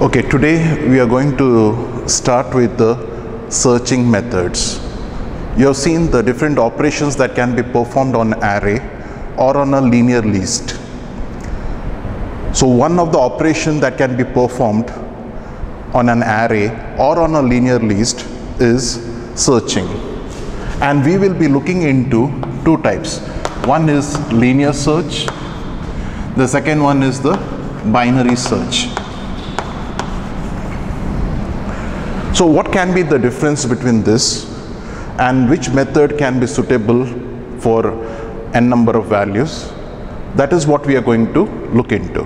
Okay, today we are going to start with the searching methods. You have seen the different operations that can be performed on array or on a linear list. So one of the operation that can be performed on an array or on a linear list is searching. And we will be looking into two types. One is linear search. The second one is the binary search. So what can be the difference between this and which method can be suitable for n number of values? That is what we are going to look into.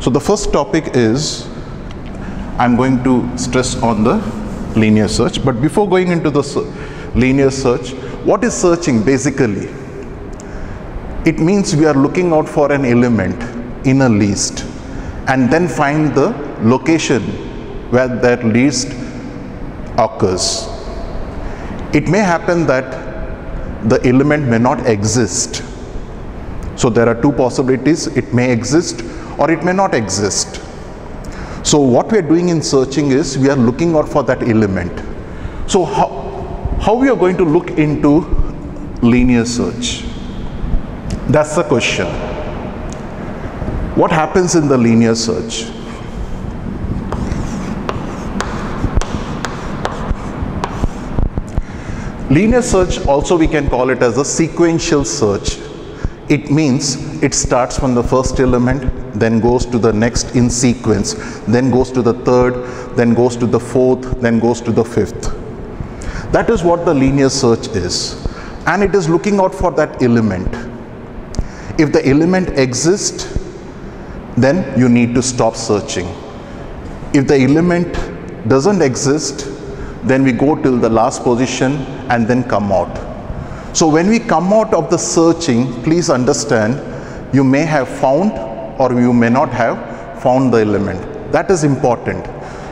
So the first topic is I'm going to stress on the linear search. But before going into the linear search, what is searching basically? It means we are looking out for an element in a list and then find the location where that list occurs. It may happen that the element may not exist. So there are two possibilities. It may exist or it may not exist. So what we are doing in searching is we are looking out for that element. So how, how we are going to look into linear search? That's the question. What happens in the linear search? Linear search also we can call it as a sequential search. It means it starts from the first element, then goes to the next in sequence, then goes to the third, then goes to the fourth, then goes to the fifth. That is what the linear search is. And it is looking out for that element. If the element exists, then you need to stop searching. If the element doesn't exist, then we go till the last position and then come out. So when we come out of the searching, please understand you may have found or you may not have found the element. That is important.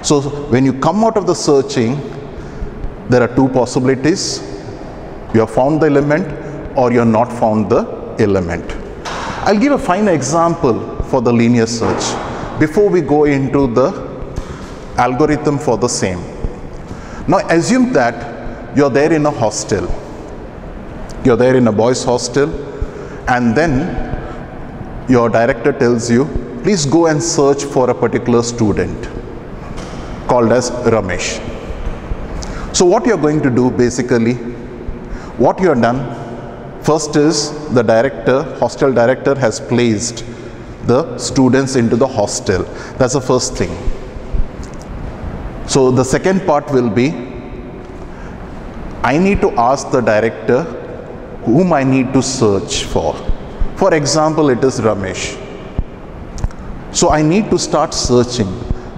So when you come out of the searching, there are two possibilities. You have found the element or you have not found the element. I'll give a fine example for the linear search before we go into the algorithm for the same. Now assume that you're there in a hostel. You're there in a boys hostel and then your director tells you, please go and search for a particular student called as Ramesh. So what you're going to do basically, what you have done first is the director, hostel director has placed the students into the hostel. That's the first thing. So the second part will be, I need to ask the director whom I need to search for. For example, it is Ramesh. So I need to start searching.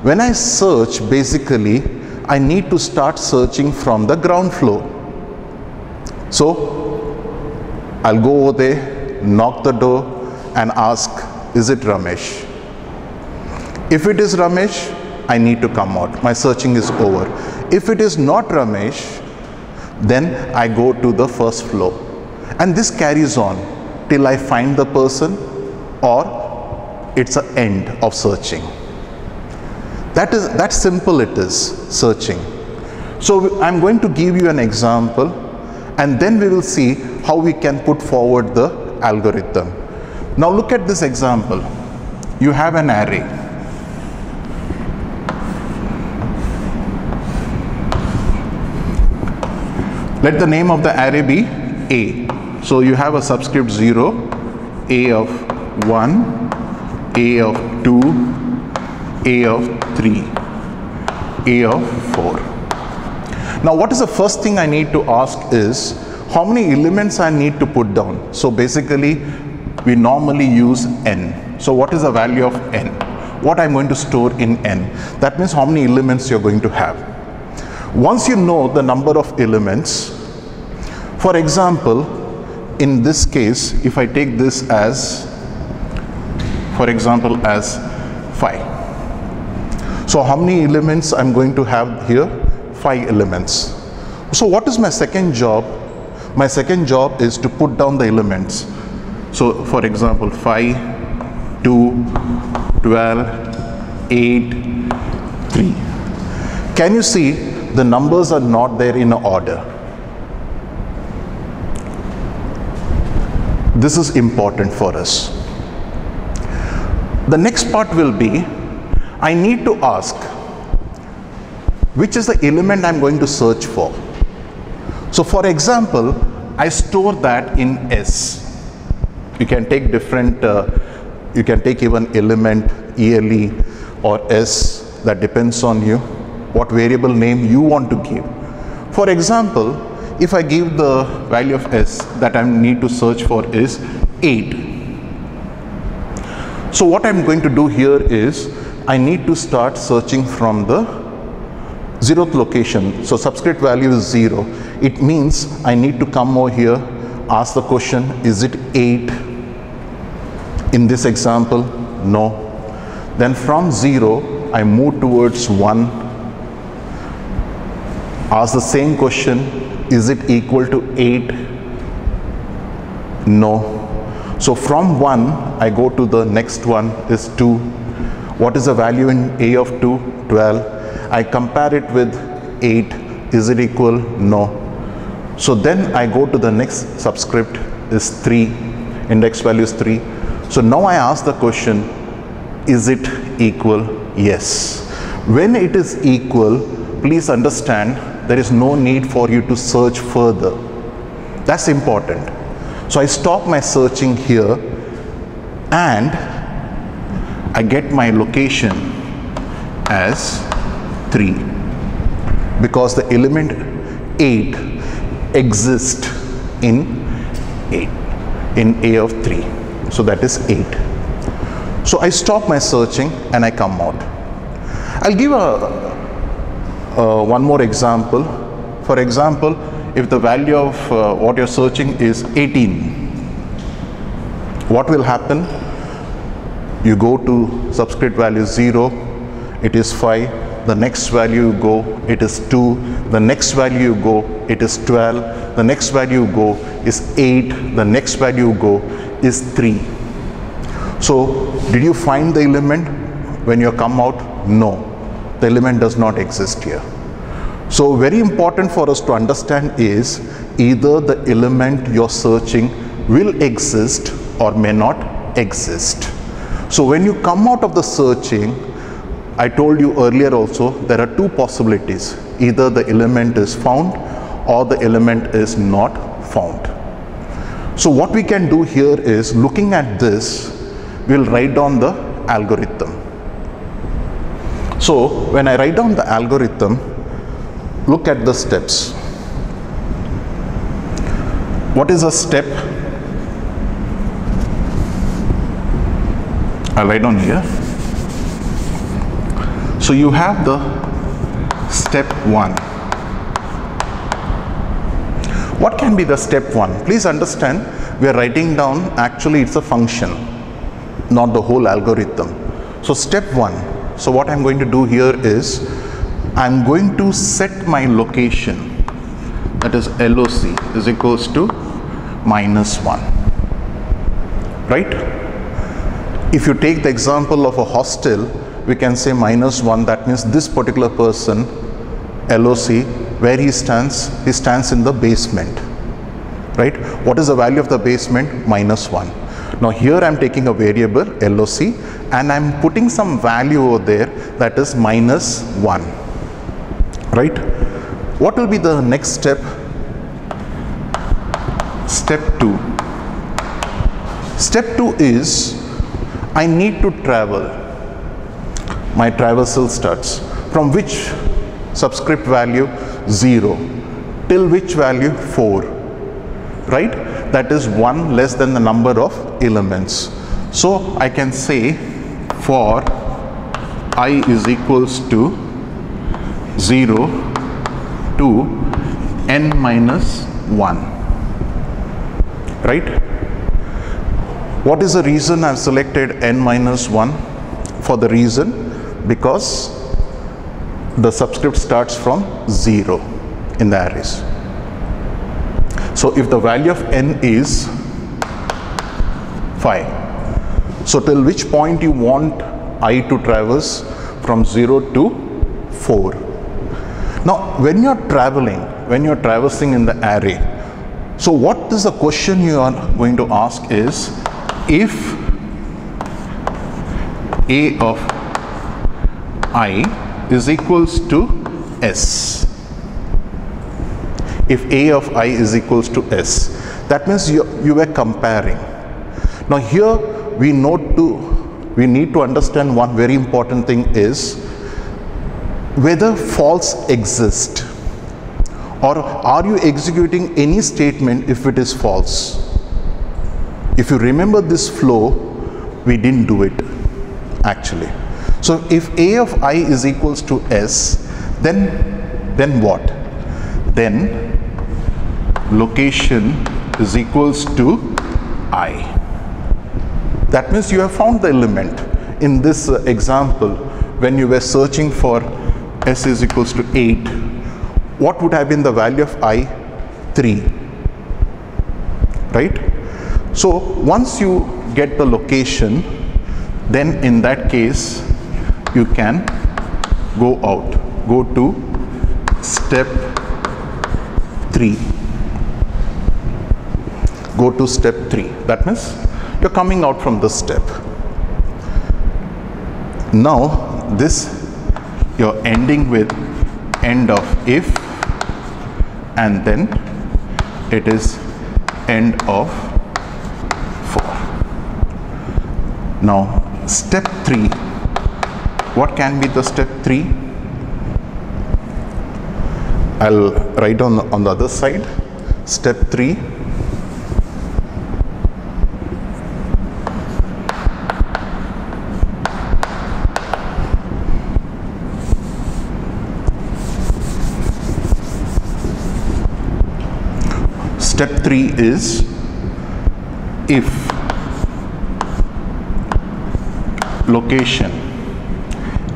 When I search, basically, I need to start searching from the ground floor. So I'll go over there, knock the door and ask, is it Ramesh? If it is Ramesh, I need to come out. My searching is over. If it is not Ramesh, then I go to the first floor. And this carries on till I find the person or it's an end of searching. That is that simple it is searching. So I'm going to give you an example and then we will see how we can put forward the algorithm. Now look at this example. You have an array. Let the name of the array be A. So you have a subscript 0, A of 1, A of 2, A of 3, A of 4. Now what is the first thing I need to ask is how many elements I need to put down. So basically we normally use n. So what is the value of n? What I'm going to store in n. That means how many elements you're going to have. Once you know the number of elements, for example, in this case, if I take this as, for example, as 5. So how many elements I'm going to have here? 5 elements. So what is my second job? My second job is to put down the elements. So for example, 5, 2, 12, 8, 3. Can you see the numbers are not there in order? This is important for us. The next part will be I need to ask which is the element I'm going to search for. So for example, I store that in S. You can take different, uh, you can take even element, ELE or S, that depends on you, what variable name you want to give. For example, if I give the value of S that I need to search for is 8. So what I'm going to do here is I need to start searching from the zeroth location. So subscript value is 0. It means I need to come over here, ask the question, is it 8? In this example, no. Then from 0, I move towards 1. Ask the same question, is it equal to 8? No. So from 1, I go to the next one is 2. What is the value in A of 2? 12. I compare it with 8. Is it equal? No. So then I go to the next subscript is 3. Index value is 3. So now I ask the question, is it equal? Yes. When it is equal, please understand there is no need for you to search further. That's important. So I stop my searching here and I get my location as 3 because the element 8 exists in 8 in A of 3 so that is 8 so I stop my searching and I come out I'll give a, a one more example. For example if the value of uh, what you're searching is 18 what will happen? You go to subscript value 0 it is 5 the next value you go it is 2 the next value you go it is 12 the next value you go is 8 the next value you go is 3 so did you find the element when you come out? No the element does not exist here so very important for us to understand is either the element you're searching will exist or may not exist so when you come out of the searching I told you earlier also there are two possibilities either the element is found or the element is not found. So what we can do here is looking at this we'll write down the algorithm. So when I write down the algorithm look at the steps. What is a step? I'll write down here so you have the step one. What can be the step one? Please understand we are writing down actually it's a function not the whole algorithm. So step one. So what I'm going to do here is I'm going to set my location. That is LOC is equals to minus 1 right? If you take the example of a hostel we can say minus 1 that means this particular person LOC where he stands he stands in the basement. Right? What is the value of the basement? Minus 1 now here I'm taking a variable LOC and I'm putting some value over there that is minus 1 right? What will be the next step? Step 2 step 2 is I need to travel. My traversal starts. From which subscript value? 0 till which value? 4 right? That is 1 less than the number of elements. So I can say for i is equals to 0 to n minus 1 right? What is the reason I've selected n minus 1 for the reason because the subscript starts from 0 in the arrays. So if the value of n is 5, so till which point you want i to traverse from 0 to 4. Now, when you're traveling, when you're traversing in the array, so what is the question you are going to ask is if a of i is equals to s. If a of i is equals to s, that means you, you were comparing. Now here we note to we need to understand one very important thing is whether false exist or are you executing any statement if it is false. If you remember this flow we didn't do it actually. So if a of i is equals to s then then what? Then location is equals to i. That means you have found the element. In this uh, example when you were searching for s is equals to 8 what would have been the value of i? 3 right? So once you get the location then in that case you can go out. Go to step 3 go to step 3 that means you're coming out from this step. Now this you're ending with end of if and then it is end of for. Now step 3 what can be the step 3 I'll write on on the other side. Step 3 step 3 is if. Location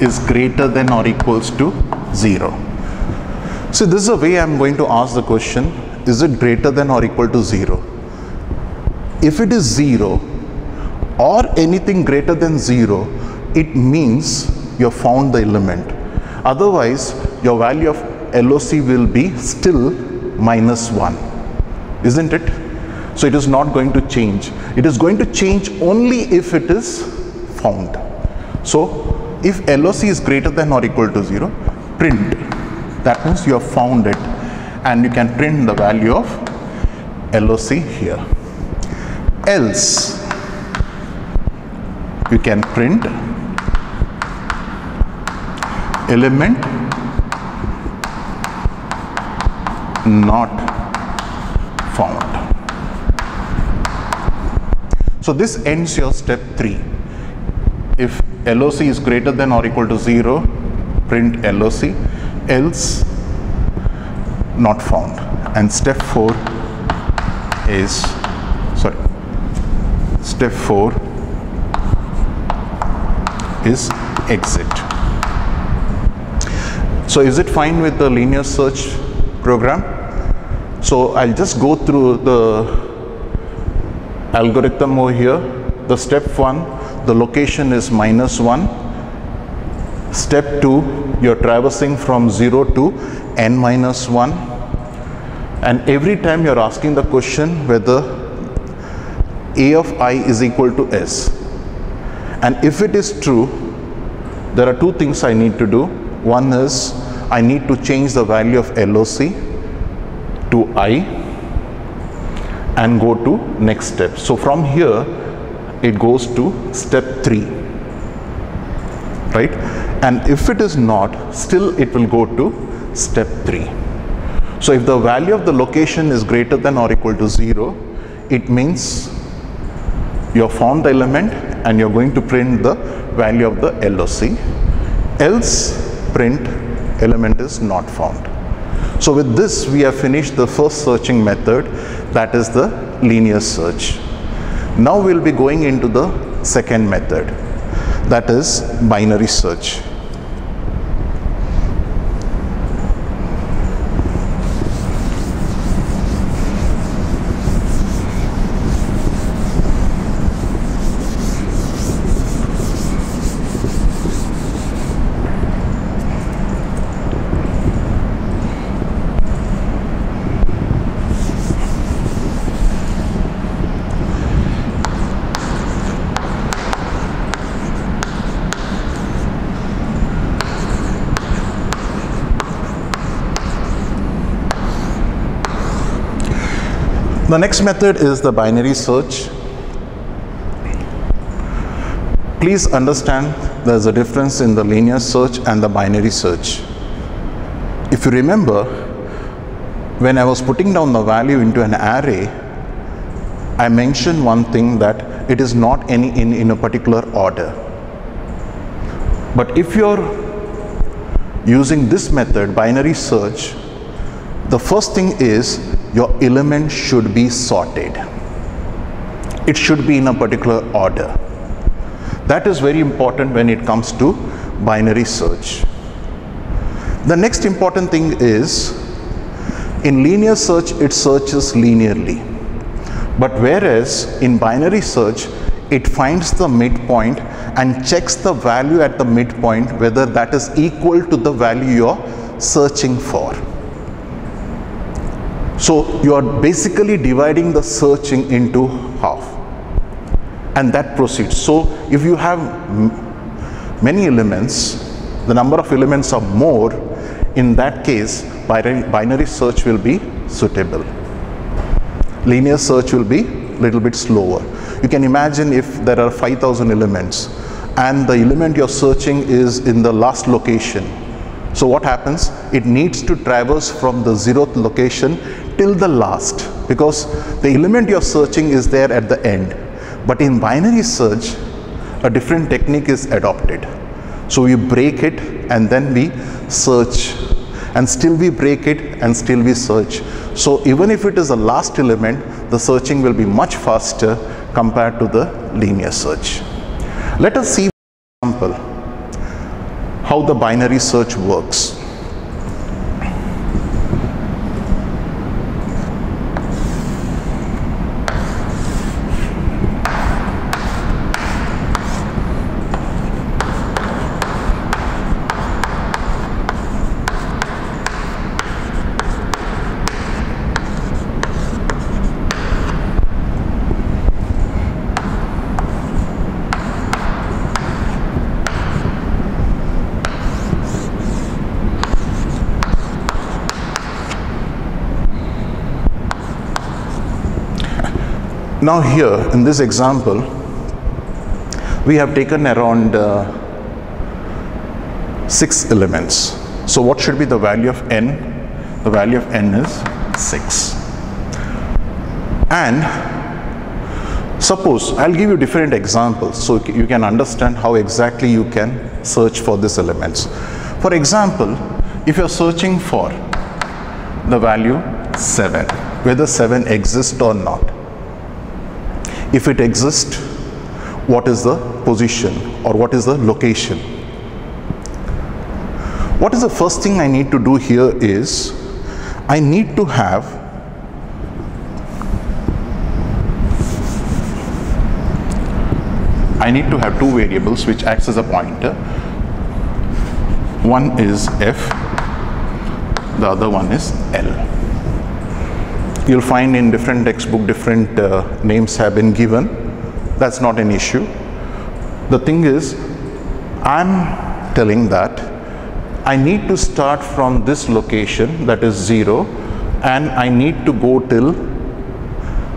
is greater than or equals to 0 so this is the way i'm going to ask the question is it greater than or equal to 0 if it is 0 or anything greater than 0 it means you have found the element. Otherwise your value of loc will be still minus 1 isn't it? So it is not going to change. It is going to change only if it is found. So if LOC is greater than or equal to 0, print. That means you have found it and you can print the value of LOC here. Else, you can print element not found. So this ends your step 3. If LOC is greater than or equal to 0, print LOC, else not found. And step 4 is, sorry, step 4 is exit. So is it fine with the linear search program? So I'll just go through the algorithm over here. The step 1, the location is minus 1. Step 2, you're traversing from 0 to n minus 1. And every time you're asking the question whether a of i is equal to s. And if it is true, there are two things I need to do. One is I need to change the value of LOC to I and go to next step. So from here it goes to step 3 right and if it is not still it will go to step 3. So if the value of the location is greater than or equal to 0 it means you have found the element and you're going to print the value of the LOC else print element is not found. So with this we have finished the first searching method that is the linear search. Now we'll be going into the second method that is binary search. The next method is the binary search. Please understand there's a difference in the linear search and the binary search. If you remember, when I was putting down the value into an array, I mentioned one thing that it is not any in, in a particular order. But if you're using this method, binary search, the first thing is your element should be sorted. It should be in a particular order. That is very important when it comes to binary search. The next important thing is in linear search it searches linearly. But whereas in binary search it finds the midpoint and checks the value at the midpoint whether that is equal to the value you're searching for. So you are basically dividing the searching into half and that proceeds. So if you have many elements, the number of elements are more, in that case binary, search will be suitable. Linear search will be little bit slower. You can imagine if there are 5000 elements and the element you're searching is in the last location. So what happens? It needs to traverse from the zeroth location till the last because the element you're searching is there at the end but in binary search, a different technique is adopted. So we break it and then we search and still we break it and still we search. So even if it is the last element, the searching will be much faster compared to the linear search. Let us see example how the binary search works. Now here in this example, we have taken around uh, six elements. So what should be the value of n? The value of n is 6. And suppose, I'll give you different examples so you can understand how exactly you can search for these elements. For example, if you're searching for the value 7, whether 7 exists or not, if it exists, what is the position or what is the location? What is the first thing I need to do here is I need to have I need to have two variables which acts as a pointer. One is f, the other one is L you'll find in different textbook different uh, names have been given. That's not an issue. The thing is i'm telling that i need to start from this location that is 0 and i need to go till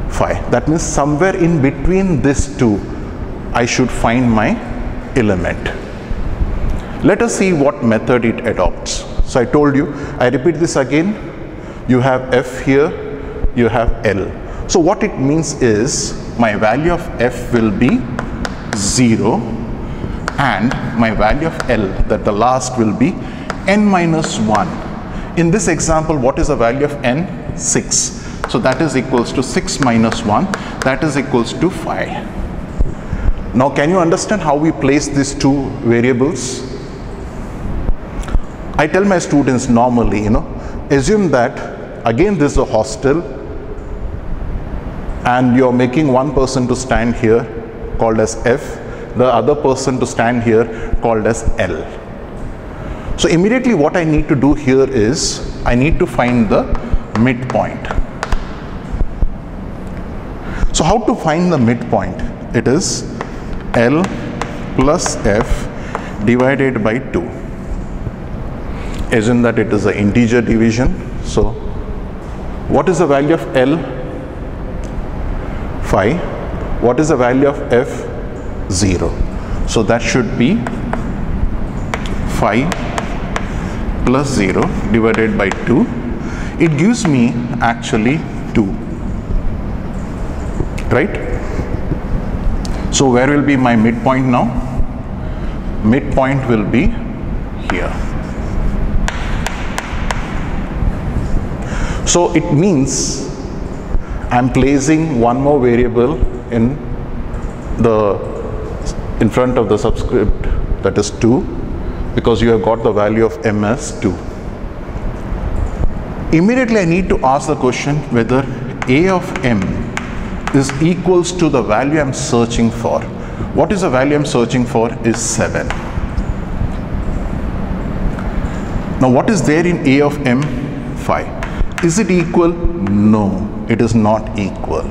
5 that means somewhere in between these two i should find my element. Let us see what method it adopts. So i told you i repeat this again. You have f here you have L. So what it means is my value of f will be 0 and my value of L that the last will be n minus 1. In this example what is the value of n? 6. So that is equals to 6 minus 1 that is equals to 5. Now can you understand how we place these two variables? I tell my students normally you know assume that again this is a hostel and you're making one person to stand here called as F, the other person to stand here called as L. So immediately what I need to do here is I need to find the midpoint. So how to find the midpoint? It is L plus F divided by 2. Assume that it is an integer division. So what is the value of L? 5 what is the value of f? 0 so that should be phi plus 0 divided by 2 it gives me actually 2 right? So where will be my midpoint now? Midpoint will be here. So it means I'm placing one more variable in the in front of the subscript that is 2 because you have got the value of m as 2 immediately I need to ask the question whether a of m is equals to the value I'm searching for. What is the value I'm searching for is 7 now what is there in a of m? 5 is it equal? No, it is not equal.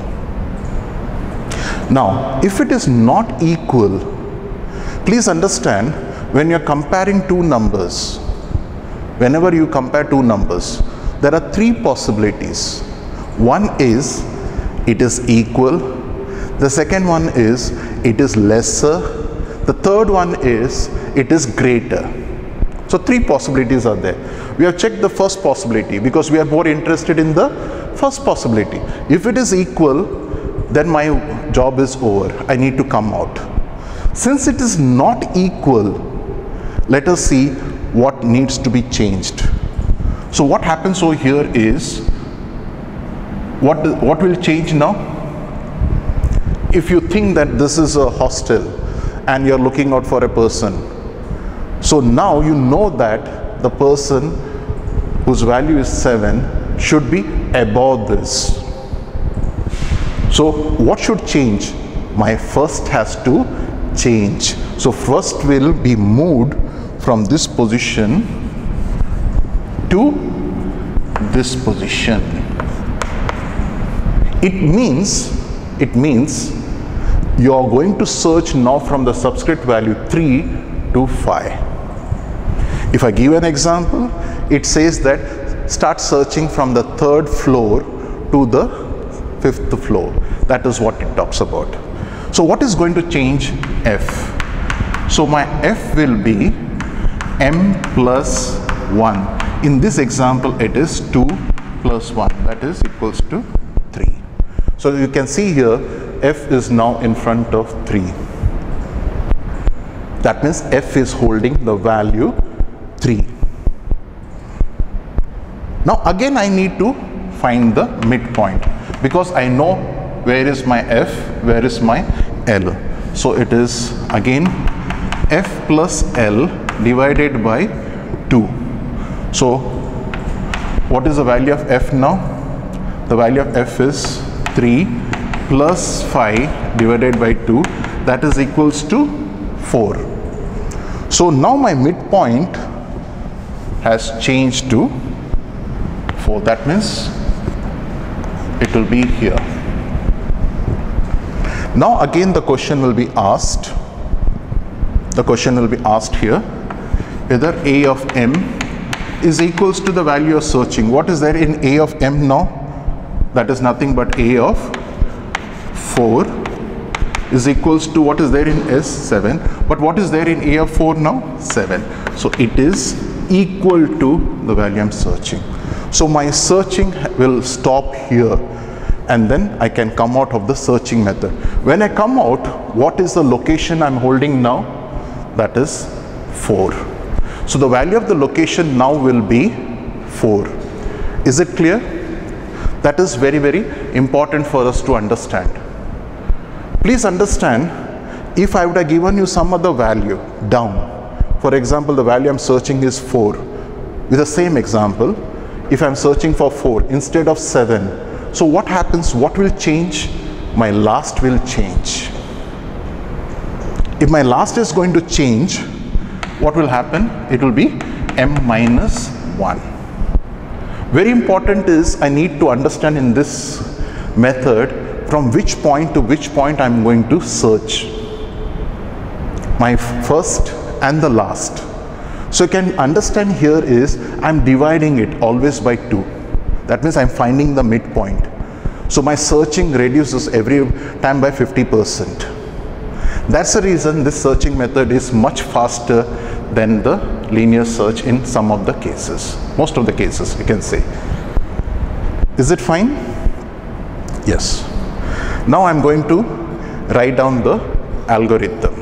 Now, if it is not equal, please understand when you're comparing two numbers, whenever you compare two numbers, there are three possibilities. One is it is equal, the second one is it is lesser, the third one is it is greater. So three possibilities are there. We have checked the first possibility because we are more interested in the first possibility. If it is equal, then my job is over. I need to come out. Since it is not equal, let us see what needs to be changed. So what happens over here is, what, what will change now? If you think that this is a hostel and you're looking out for a person, so now you know that the person whose value is 7 should be above this. So what should change? My first has to change. So first will be moved from this position to this position. It means, it means you are going to search now from the subscript value 3 to 5. If I give an example, it says that start searching from the third floor to the fifth floor. That is what it talks about. So what is going to change f? So my f will be m plus 1. In this example, it is 2 plus 1. That is equals to 3. So you can see here, f is now in front of 3. That means f is holding the value 3. Now again I need to find the midpoint because I know where is my f, where is my l. So it is again f plus l divided by 2. So what is the value of f now? The value of f is 3 plus 5 divided by 2 that is equals to 4. So now my midpoint has changed to 4 that means it will be here. Now again the question will be asked the question will be asked here whether a of m is equals to the value of searching. What is there in a of m now? That is nothing but a of 4 is equals to what is there in s? 7 but what is there in a of 4 now? 7 so it is equal to the value I'm searching. So my searching will stop here and then I can come out of the searching method. When I come out, what is the location I'm holding now? That is 4. So the value of the location now will be 4. Is it clear? That is very, very important for us to understand. Please understand, if I would have given you some other value down, for example, the value I'm searching is 4. With the same example, if I'm searching for 4 instead of 7, so what happens? What will change? My last will change. If my last is going to change, what will happen? It will be m minus 1. Very important is I need to understand in this method from which point to which point I'm going to search. My first and the last. So you can understand here is I'm dividing it always by 2. That means I'm finding the midpoint. So my searching reduces every time by 50%. That's the reason this searching method is much faster than the linear search in some of the cases. Most of the cases you can say. Is it fine? Yes. Now I'm going to write down the algorithm.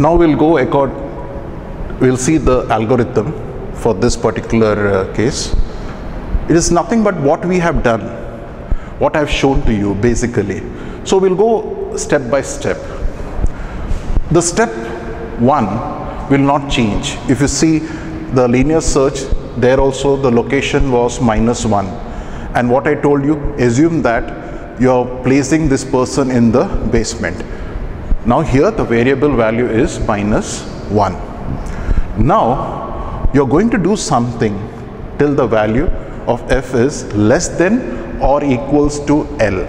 Now we'll go accord, we'll see the algorithm for this particular uh, case. It is nothing but what we have done, what I've shown to you basically. So we'll go step by step. The step one will not change. If you see the linear search, there also the location was minus one. And what I told you, assume that you're placing this person in the basement. Now here the variable value is minus 1. Now you're going to do something till the value of f is less than or equals to L.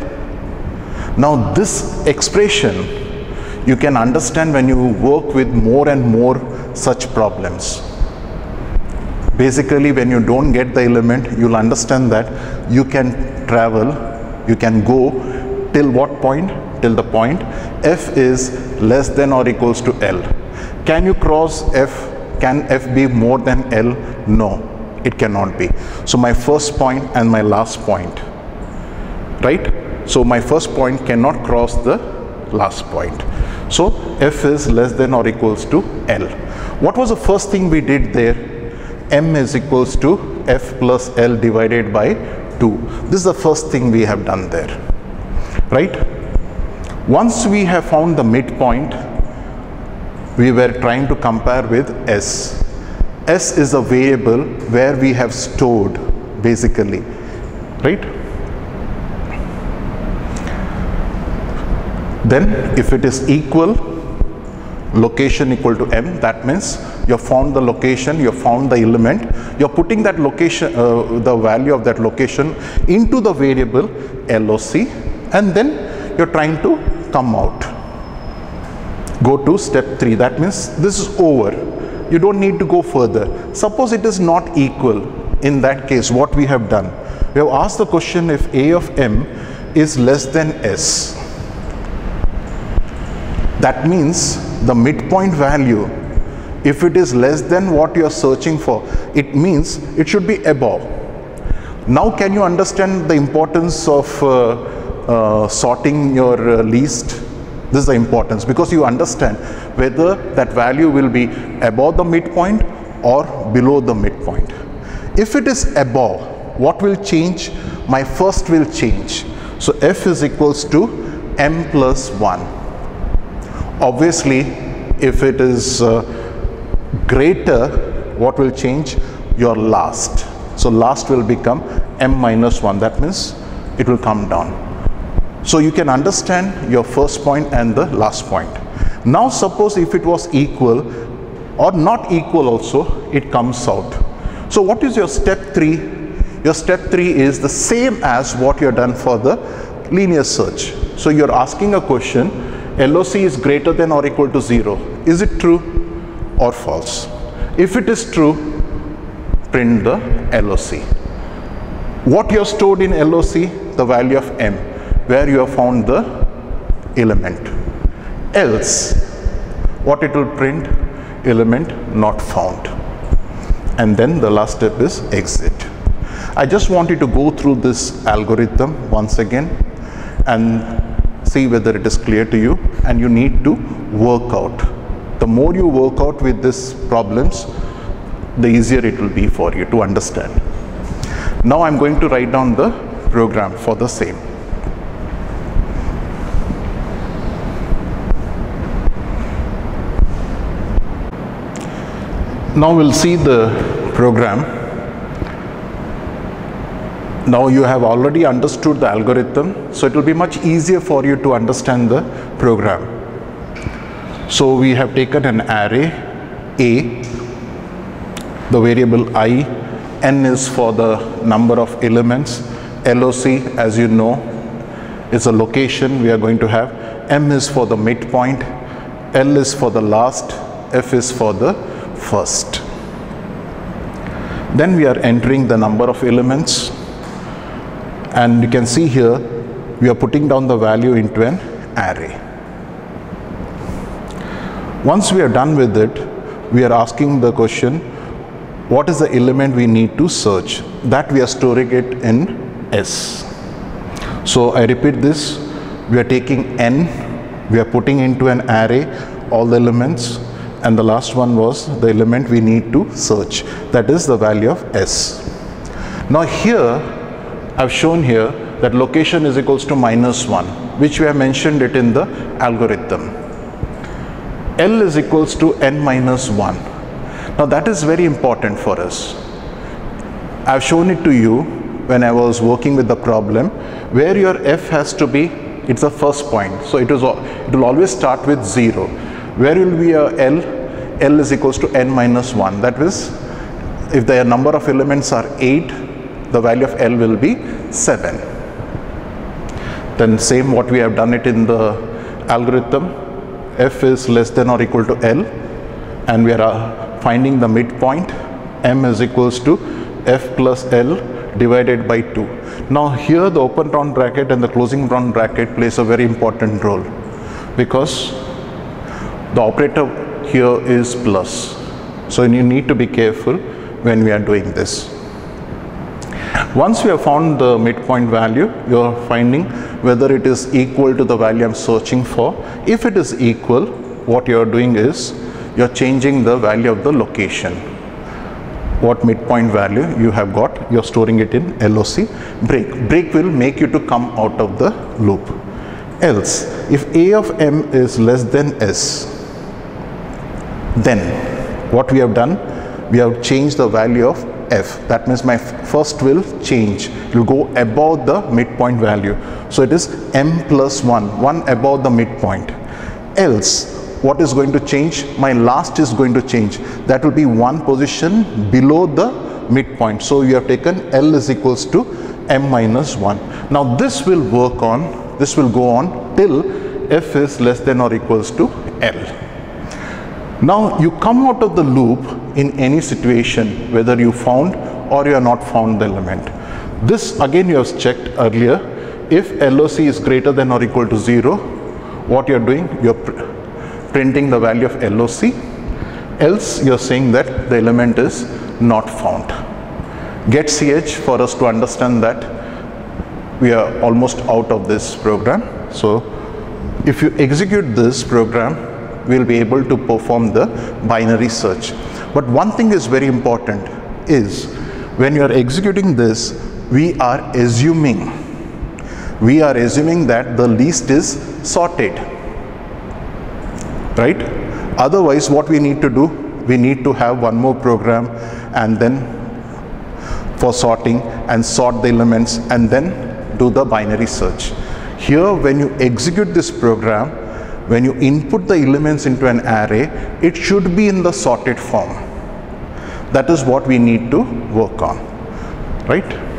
Now this expression you can understand when you work with more and more such problems. Basically when you don't get the element you'll understand that you can travel, you can go till what point? Till the point f is less than or equals to L. Can you cross f? Can f be more than L? No, it cannot be. So my first point and my last point, right? So my first point cannot cross the last point. So f is less than or equals to L. What was the first thing we did there? m is equals to f plus L divided by 2. This is the first thing we have done there, right? Once we have found the midpoint, we were trying to compare with S. S is a variable where we have stored basically, right? Then if it is equal, location equal to M, that means you have found the location, you have found the element, you are putting that location, uh, the value of that location into the variable LOC and then you're trying to come out. Go to step 3. That means this is over. You don't need to go further. Suppose it is not equal. In that case, what we have done? We have asked the question if A of M is less than S. That means the midpoint value, if it is less than what you are searching for, it means it should be above. Now can you understand the importance of uh, uh, sorting your uh, list this is the importance because you understand whether that value will be above the midpoint or below the midpoint. If it is above what will change? My first will change. So f is equals to m plus 1 obviously if it is uh, greater what will change? Your last. So last will become m minus 1 that means it will come down so you can understand your first point and the last point. Now suppose if it was equal or not equal also, it comes out. So what is your step 3? Your step 3 is the same as what you have done for the linear search. So you're asking a question, LOC is greater than or equal to 0. Is it true or false? If it is true, print the LOC. What you have stored in LOC? The value of M where you have found the element. Else, what it will print? Element not found. And then the last step is exit. I just want you to go through this algorithm once again and see whether it is clear to you and you need to work out. The more you work out with these problems, the easier it will be for you to understand. Now I'm going to write down the program for the same. Now we'll see the program. Now you have already understood the algorithm, so it will be much easier for you to understand the program. So we have taken an array A, the variable i, n is for the number of elements, LOC as you know is a location we are going to have, m is for the midpoint, L is for the last, F is for the first. Then we are entering the number of elements and you can see here we are putting down the value into an array. Once we are done with it, we are asking the question, what is the element we need to search? That we are storing it in S. So I repeat this, we are taking N, we are putting into an array all the elements and the last one was the element we need to search. That is the value of s. Now here i've shown here that location is equals to minus 1 which we have mentioned it in the algorithm. L is equals to n minus 1 now that is very important for us. I've shown it to you when i was working with the problem where your f has to be it's the first point. So it is it will always start with 0 where will be a L? L is equals to n minus 1. That is, if the number of elements are 8, the value of L will be 7. Then same what we have done it in the algorithm, F is less than or equal to L and we are uh, finding the midpoint, M is equals to F plus L divided by 2. Now here the open round bracket and the closing round bracket plays a very important role because the operator here is plus. So you need to be careful when we are doing this. Once we have found the midpoint value you are finding whether it is equal to the value I'm searching for. If it is equal what you are doing is you are changing the value of the location. What midpoint value you have got you are storing it in LOC break. Break will make you to come out of the loop. Else if a of m is less than s then what we have done we have changed the value of f. That means my first will change. It will go above the midpoint value. So it is m plus 1 1 above the midpoint. Else what is going to change? My last is going to change. That will be one position below the midpoint. So you have taken l is equals to m minus 1 now this will work on this will go on till f is less than or equals to l now you come out of the loop in any situation whether you found or you are not found the element. This again you have checked earlier. If LOC is greater than or equal to 0, what you are doing? You are pr printing the value of LOC. Else you are saying that the element is not found. Get CH for us to understand that we are almost out of this program. So if you execute this program we'll be able to perform the binary search. But one thing is very important is when you are executing this, we are assuming, we are assuming that the list is sorted, right? Otherwise, what we need to do, we need to have one more program and then for sorting and sort the elements and then do the binary search. Here, when you execute this program, when you input the elements into an array, it should be in the sorted form. That is what we need to work on, right?